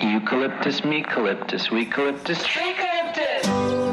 Eucalyptus, mecalyptus, wecalyptus, trecalyptus!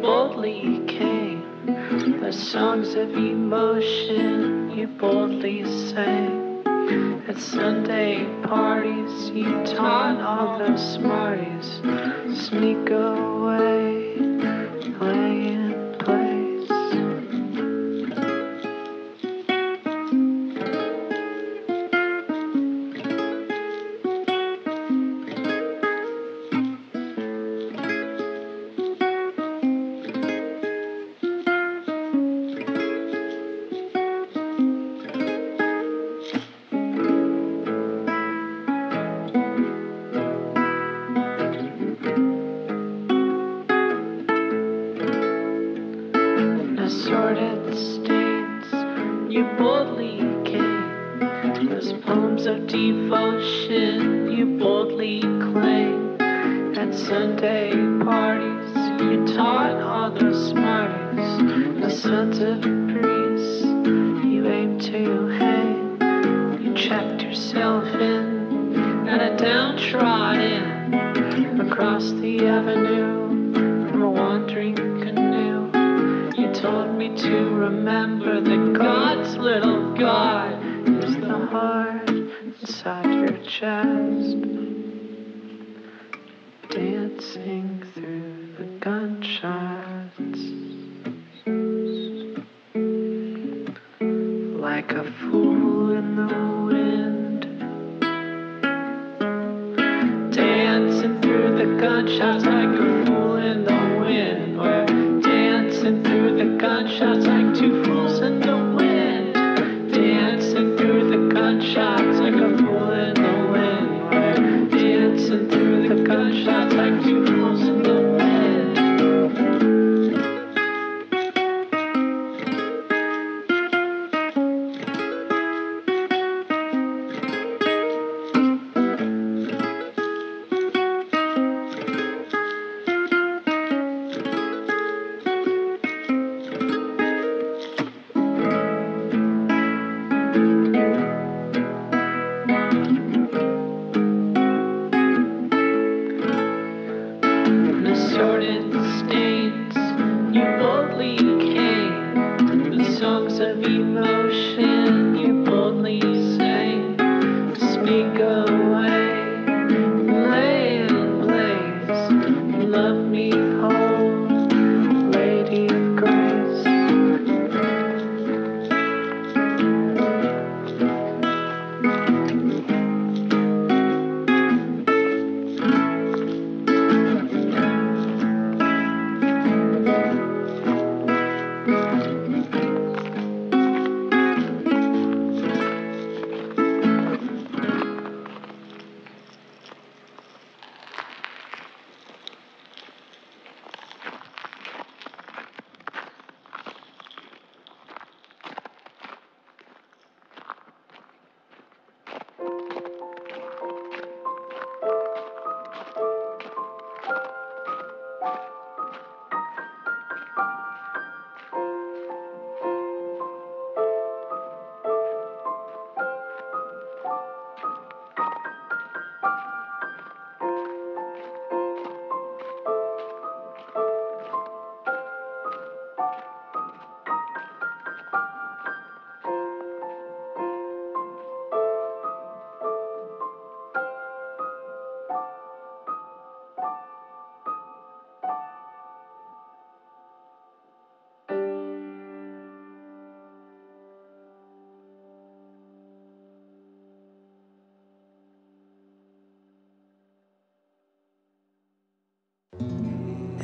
boldly came. The songs of emotion you boldly sang. At Sunday parties, you taught all those smarties. Sneak away. na sete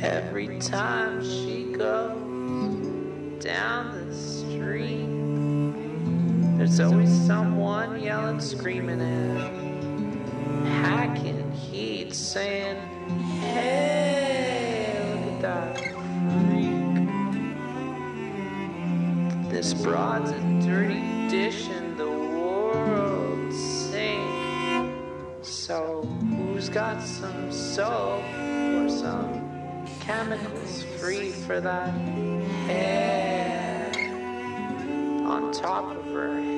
Every time she goes down the street, there's always someone yelling, screaming at her, hacking heat, saying, Hey, look at that freak. This broad's a dirty dish in the world sink. So, who's got some soap or some? chemicals free for that. Hair on top of her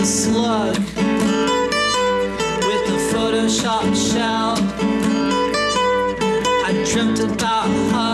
a slug with a Photoshop shell. I dreamt about her.